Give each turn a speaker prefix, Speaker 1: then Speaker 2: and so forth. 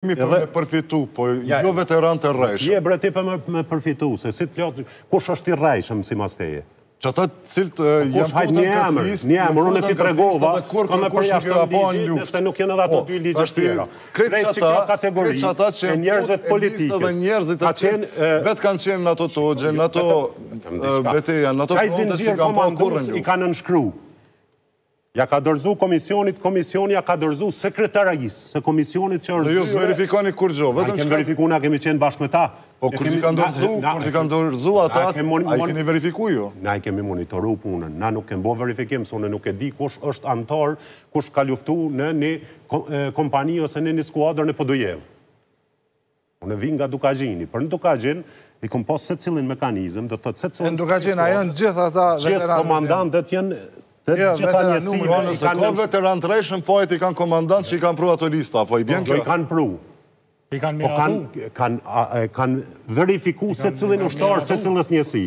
Speaker 1: Mi për me përfitu, po jo veteran të rrejshëm.
Speaker 2: Je bre ti për me përfitu, se s'i të flet, kush është ti rrejshëm si pas teje?
Speaker 1: Që ata cilët po
Speaker 2: janë në atë listë, një emër, unë t'i tregova, ka me përjashtu ligji nëse nuk janë edhe ato po, dy ligje të tjera.
Speaker 1: Krejt qeta, krejt qeta që janë
Speaker 2: në atë listë
Speaker 1: dhe njerëzit të qenë, vetë kanë qenë në ato togje, në ato beteja, në ato fronte s'i kanë pa
Speaker 2: kurrë. I kanë nënshkru. Ia ka dorëzu komisionit, komisioni ia ka dorëzu sekretarisë së komisionit që është zyrë...
Speaker 1: Dhe ju s'verifikoni kurgjo,
Speaker 2: vetëm që... A kemi verifiku, na kemi qenë bashkë me ta.
Speaker 1: Po kur t'i kanë dorëzu, kur t'i kanë dorëzu ata, a i keni verifiku ju?
Speaker 2: Na i kemi monitoru punën, na nuk kem bo verifikim, se unë nuk e di kush është anëtar, kush ka luftu në një kompani ose në një skuadër në Podujevë. Unë vij nga Dukagjini, por në Dukagjin i kom pas secilin mekanizëm, do të thotë secilin... E
Speaker 3: në Dukagjin, a janë gjithë ata
Speaker 2: veteranët? Gjithë komandantët janë të jo, të gjitha njësive...
Speaker 1: Jo, nëse ka veteranë të rrejshëm, fajet i kanë komandantët që i kanë pru ato lista, po i bjen
Speaker 2: kjo? Po, i kanë pru. I kanë miratu? Po, kanë
Speaker 3: verifiku secilin ushtar, secilës njësi.